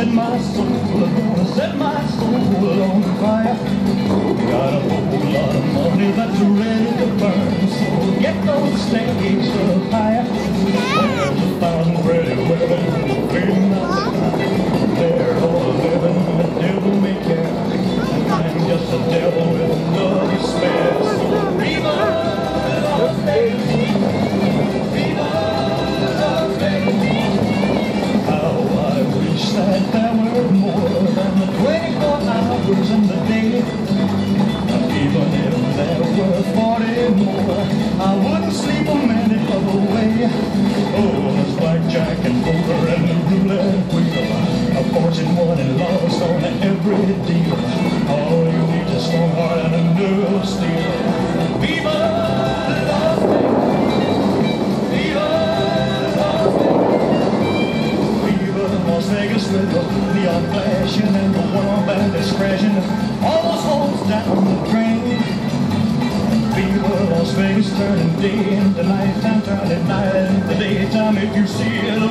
set my soul, gonna set my soul on fire. Got a whole lot of money that's ready to burn, so get those stakes up higher. On deal. All you need is heart and a of steel. Las Vegas! With the neon flashing and the warm bandits crashing. All those holes down the drain. Viva Las Vegas turning day into nighttime, turning night into daytime. If you see it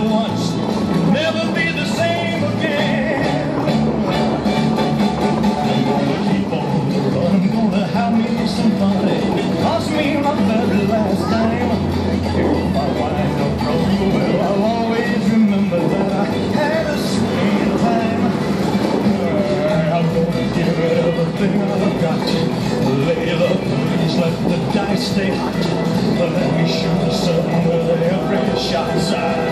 everything I've got. Layla, please let the dice stay hot. Let me shoot the sun with every shot.